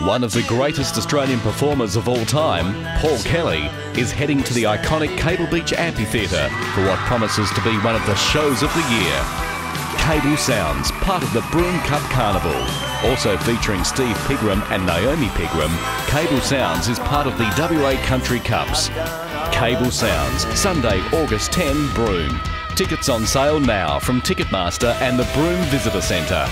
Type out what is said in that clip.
One of the greatest Australian performers of all time, Paul Kelly, is heading to the iconic Cable Beach Amphitheatre for what promises to be one of the shows of the year. Cable Sounds, part of the Broome Cup Carnival. Also featuring Steve Pigram and Naomi Pigram, Cable Sounds is part of the WA Country Cups. Cable Sounds, Sunday, August 10, Broome. Tickets on sale now from Ticketmaster and the Broome Visitor Centre.